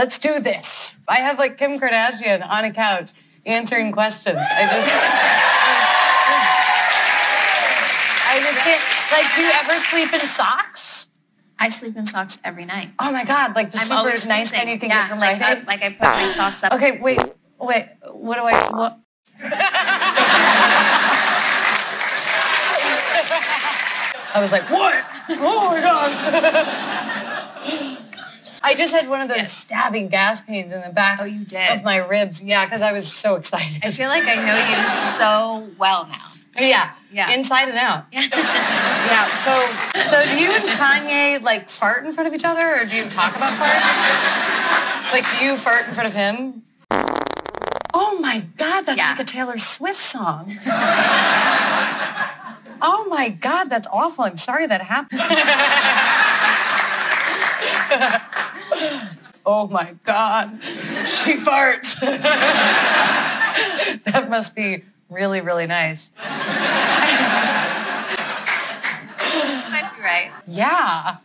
let's do this. I have like Kim Kardashian on a couch answering questions. I just, I just can't. Like, do you ever sleep in socks? I sleep in socks every night. Oh my God! Like the I'm super nice freezing. kind you can yeah, get from like, I, like I put my socks up. Okay, wait, wait. What do I? What? I was like, what? Oh my god! I just had one of those Yes. stabbing gas pains in the back Oh, you did? of my ribs. Yeah, because I was so excited. I feel like I know you so well now. yeah, Yeah. inside and out. Yeah. Yeah. So, so do you and Kanye like fart in front of each other, or do you talk about farts? Like, do you fart in front of him? Oh my God, that's Yeah. like a Taylor Swift song. oh my God, that's awful. I'm sorry that happened. oh my God, she farts. that must be really, really nice. Might be right. Yeah.